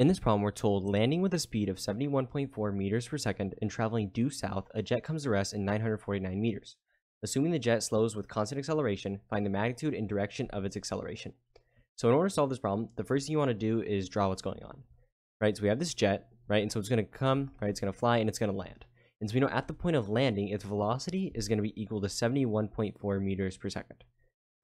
In this problem, we're told landing with a speed of 71.4 meters per second and traveling due south, a jet comes to rest in 949 meters. Assuming the jet slows with constant acceleration, find the magnitude and direction of its acceleration. So in order to solve this problem, the first thing you want to do is draw what's going on, right? So we have this jet, right? And so it's going to come, right? It's going to fly and it's going to land. And so we know at the point of landing, its velocity is going to be equal to 71.4 meters per second,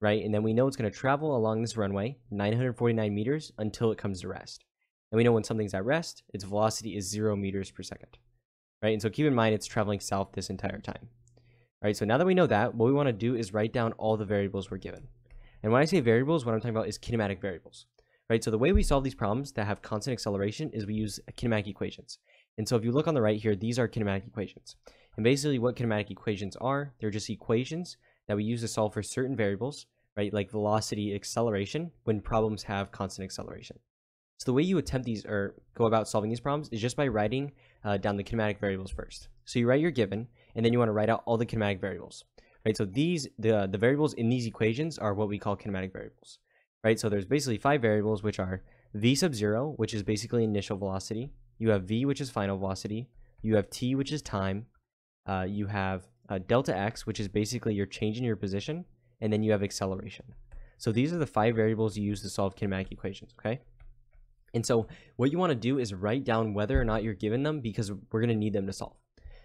right? And then we know it's going to travel along this runway, 949 meters, until it comes to rest. And we know when something's at rest, its velocity is zero meters per second, right? And so keep in mind it's traveling south this entire time. All right, so now that we know that, what we want to do is write down all the variables we're given. And when I say variables, what I'm talking about is kinematic variables, right? So the way we solve these problems that have constant acceleration is we use kinematic equations. And so if you look on the right here, these are kinematic equations. And basically what kinematic equations are, they're just equations that we use to solve for certain variables, right? Like velocity, acceleration, when problems have constant acceleration. So the way you attempt these or go about solving these problems is just by writing uh, down the kinematic variables first. So you write your given, and then you want to write out all the kinematic variables, right? So these the the variables in these equations are what we call kinematic variables, right? So there's basically five variables which are v sub zero, which is basically initial velocity. You have v, which is final velocity. You have t, which is time. Uh, you have uh, delta x, which is basically your change in your position, and then you have acceleration. So these are the five variables you use to solve kinematic equations. Okay. And so what you want to do is write down whether or not you're given them because we're going to need them to solve.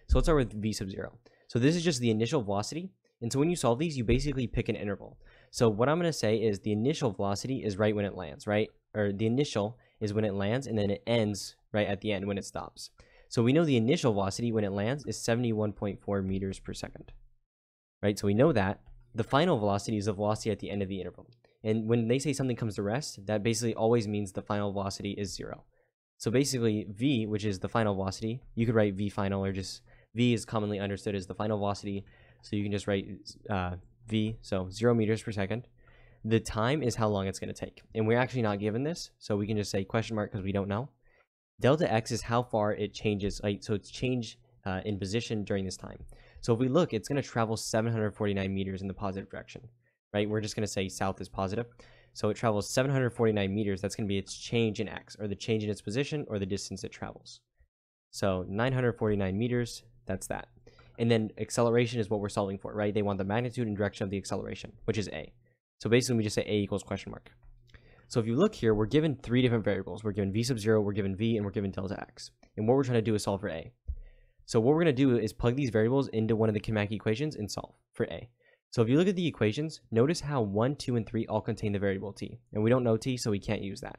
So let's start with v sub 0. So this is just the initial velocity. And so when you solve these, you basically pick an interval. So what I'm going to say is the initial velocity is right when it lands, right? Or the initial is when it lands and then it ends right at the end when it stops. So we know the initial velocity when it lands is 71.4 meters per second, right? So we know that. The final velocity is the velocity at the end of the interval. And when they say something comes to rest, that basically always means the final velocity is zero. So basically, v, which is the final velocity, you could write v final or just v is commonly understood as the final velocity. So you can just write uh, v, so zero meters per second. The time is how long it's going to take. And we're actually not given this, so we can just say question mark because we don't know. Delta x is how far it changes, like, so it's changed uh, in position during this time. So if we look, it's going to travel 749 meters in the positive direction right? We're just going to say south is positive. So it travels 749 meters. That's going to be its change in x, or the change in its position, or the distance it travels. So 949 meters, that's that. And then acceleration is what we're solving for, right? They want the magnitude and direction of the acceleration, which is a. So basically, we just say a equals question mark. So if you look here, we're given three different variables. We're given v sub 0, we're given v, and we're given delta x. And what we're trying to do is solve for a. So what we're going to do is plug these variables into one of the kinematic equations and solve for a. So if you look at the equations, notice how 1, 2, and 3 all contain the variable t. And we don't know t, so we can't use that.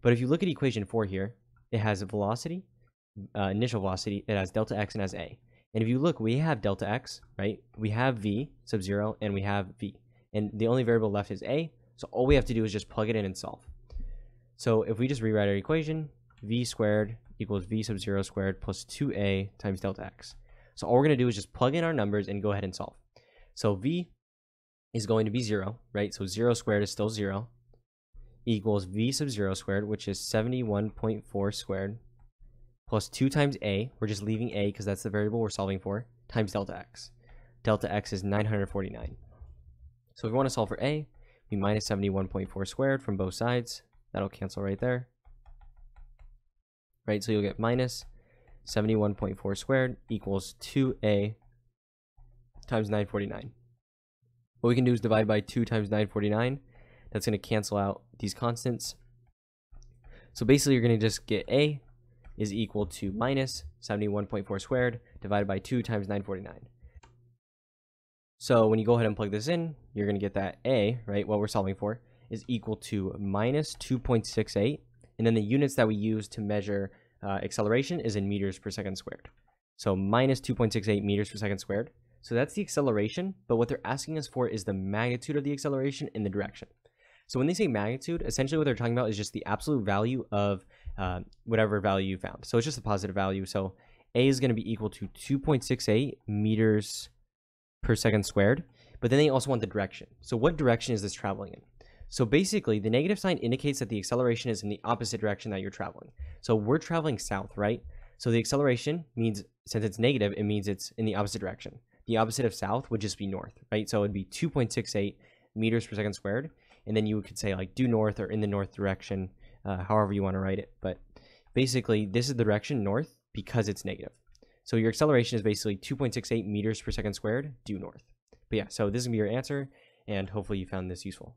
But if you look at equation 4 here, it has a velocity, uh, initial velocity, it has delta x and has a. And if you look, we have delta x, right? We have v sub 0, and we have v. And the only variable left is a, so all we have to do is just plug it in and solve. So if we just rewrite our equation, v squared equals v sub 0 squared plus 2a times delta x. So all we're going to do is just plug in our numbers and go ahead and solve. So v is going to be 0, right? So 0 squared is still 0 equals v sub 0 squared, which is 71.4 squared, plus 2 times a, we're just leaving a because that's the variable we're solving for, times delta x. Delta x is 949. So if we want to solve for a, we minus 71.4 squared from both sides. That'll cancel right there. Right, so you'll get minus 71.4 squared equals 2a times 949. What we can do is divide by 2 times 949. That's going to cancel out these constants. So basically, you're going to just get A is equal to minus 71.4 squared divided by 2 times 949. So when you go ahead and plug this in, you're going to get that A, right, what we're solving for, is equal to minus 2.68. And then the units that we use to measure uh, acceleration is in meters per second squared. So minus 2.68 meters per second squared. So that's the acceleration, but what they're asking us for is the magnitude of the acceleration in the direction. So when they say magnitude, essentially what they're talking about is just the absolute value of uh, whatever value you found. So it's just a positive value. So A is going to be equal to 2.68 meters per second squared. But then they also want the direction. So what direction is this traveling in? So basically, the negative sign indicates that the acceleration is in the opposite direction that you're traveling. So we're traveling south, right? So the acceleration means, since it's negative, it means it's in the opposite direction the opposite of south would just be north, right? So it'd be 2.68 meters per second squared. And then you could say like due north or in the north direction uh, however you want to write it. But basically, this is the direction north because it's negative. So your acceleration is basically 2.68 meters per second squared due north. But yeah, so this is going to be your answer, and hopefully you found this useful.